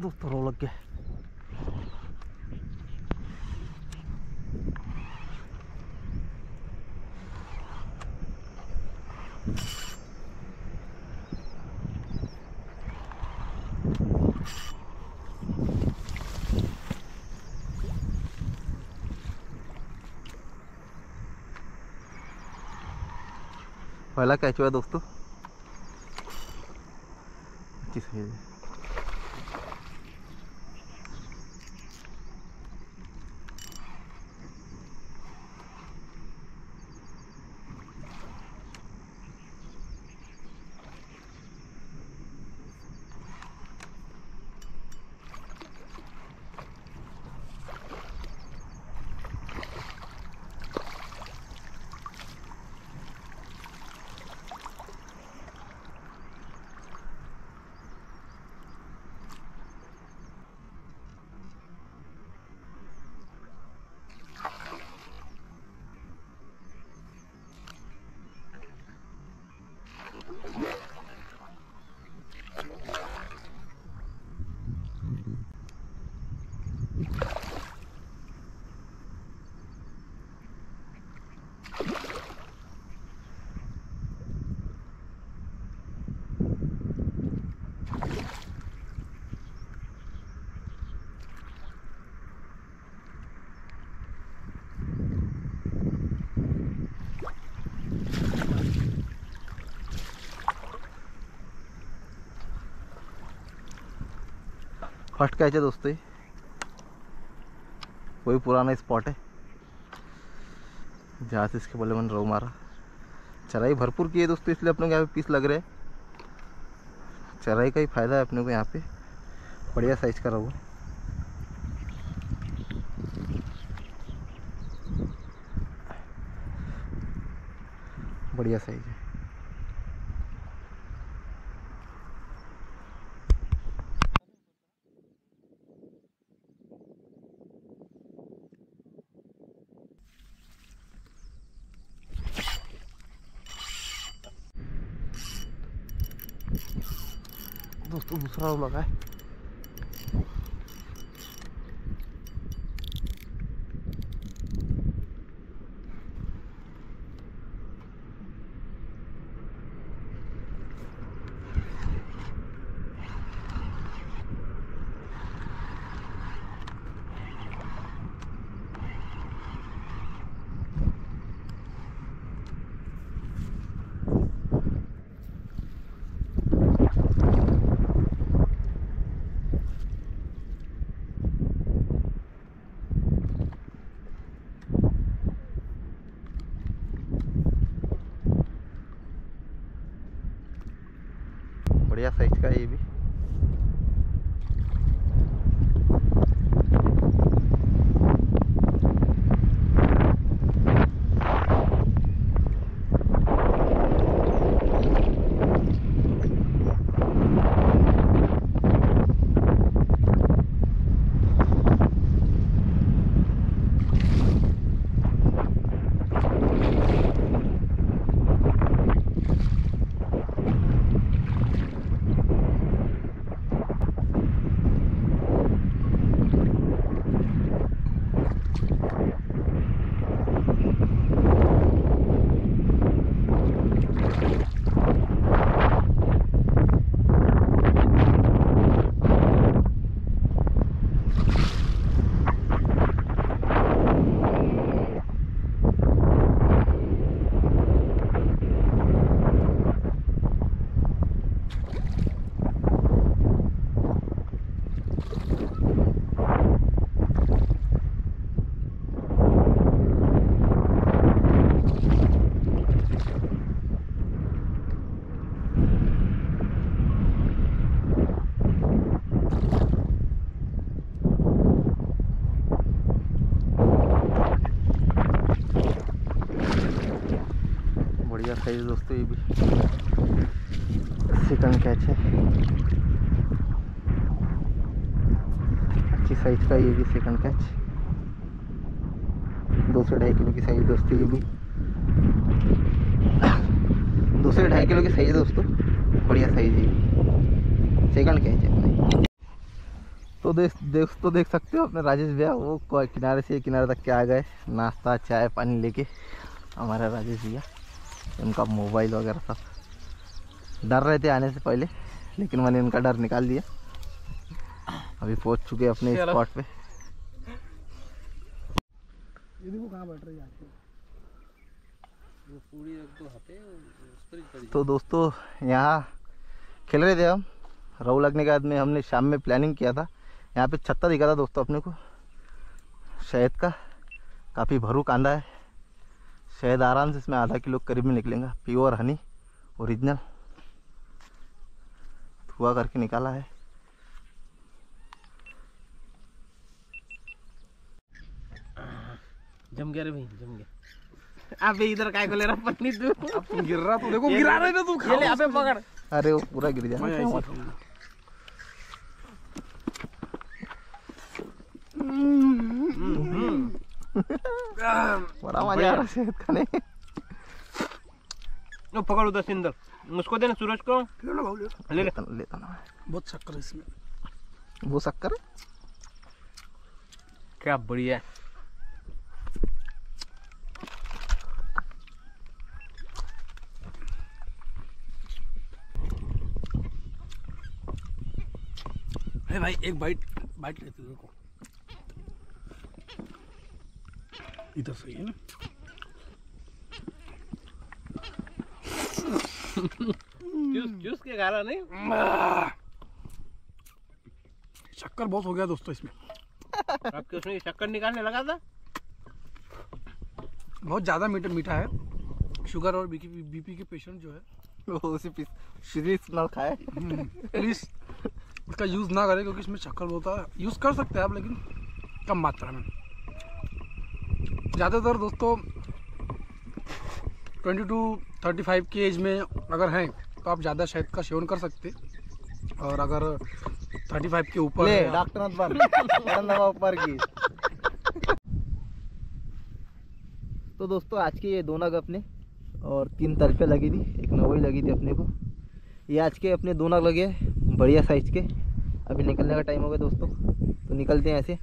दोस्तों रो लग गया। पहला कैच हुआ दोस्तों। अच्छी सही है है दोस्तों। वही पुराना स्पॉट है। जहाँ से इसके बल्ले मैंने रो मारा। चराई भरपूर की है दोस्तों, इसलिए अपने को यहाँ पे पीस लग रहे हैं। चराई का ही फ़ायदा है अपने को यहाँ पे। बढ़िया साइज़ का रहो बढ़िया साइज़ है। दोस्तों दूसरा लगा है। बढ़िया साइज़ का साइज़ दोस्तों, ये भी। सेकंड कैच है। अच्छी साइज़ का ये भी सेकंड कैच। दो से ढाई किलो की साइज़ दोस्तों, ये भी। दो से ढाई किलो की साइज़ है दोस्तों, बढ़िया साइज़ है सेकंड कैच है तो देख देख तो देख सकते हो अपने राजेश भैया, वो किनारे से किनारे तक के आ गए। नाश्ता, चाय, पानी लेके, हमारा राजेश भैया। उनका मोबाइल वगैरह सब डर रहे थे आने से पहले लेकिन मैंने उनका डर निकाल दिया। अभी पहुँच चुके अपने स्पॉट पे। ये देखो कहाँ बैठ रही वो पूरी एक हटे पर तो दोस्तों यहाँ खेल रहे थे हम। रहू लगने के बाद में हमने शाम में प्लानिंग किया था। यहाँ पे छत्ता दिखा था दोस्तों अपने को। शहद का। काफ़ी भरू कांदा है। शहद आराम से इसमें आधा किलो करीब में निकलेगा। Pure honey original. धुआ करके निकाला है। जम गया रे भाई जम गया। अबे इधर काय को ले रहा पत्नी तू? गिर रहा तो देखो गिरा रहे ना तुम ये ले अबे पकड़। अरे वो पूरा गिर मैं बड़ा मज़ा आ रहा है शहद खाने वो पकड़ उधर से अंदर उसको देना सूरज को लो ना लो ले ले लेता लेता ना बहुत शक्कर है इसमें वो शक्कर क्या बढ़िया है भाई एक बाइट बाइट लेते देखो इधर सही है ना जूस जूस के गारा नहीं शक्कर बहुत हो गया दोस्तों इसमें आपके उसमें शक्कर निकालने लगा था? बहुत ज़्यादा मीठा मीठा है। शुगर और बीपी बीपी के पेशेंट जो है। वो उसी पीस सीरीज़ ना खाए। प्लीज़ इसका यूज़ ना करें क्योंकि इसमें शक्कर होता है। यूज़ कर सकते हैं आप लेकिन कम मात्रा में। ज़्यादातर दोस्तों 22 टू 35 की एज में अगर हैं तो आप ज़्यादा शहद का सेवन कर सकते। और अगर 35 के ऊपर ले डॉक्टर ऊपर की। तो दोस्तों आज के ये दो नग अपने और तीन तरफे लगी थी एक नवई लगी थी अपने को। ये आज के अपने दो नग लगे हैं, बढ़िया साइज़ के। अभी निकलने का टाइम हो गया दोस्तों तो निकलते हैं ऐसे।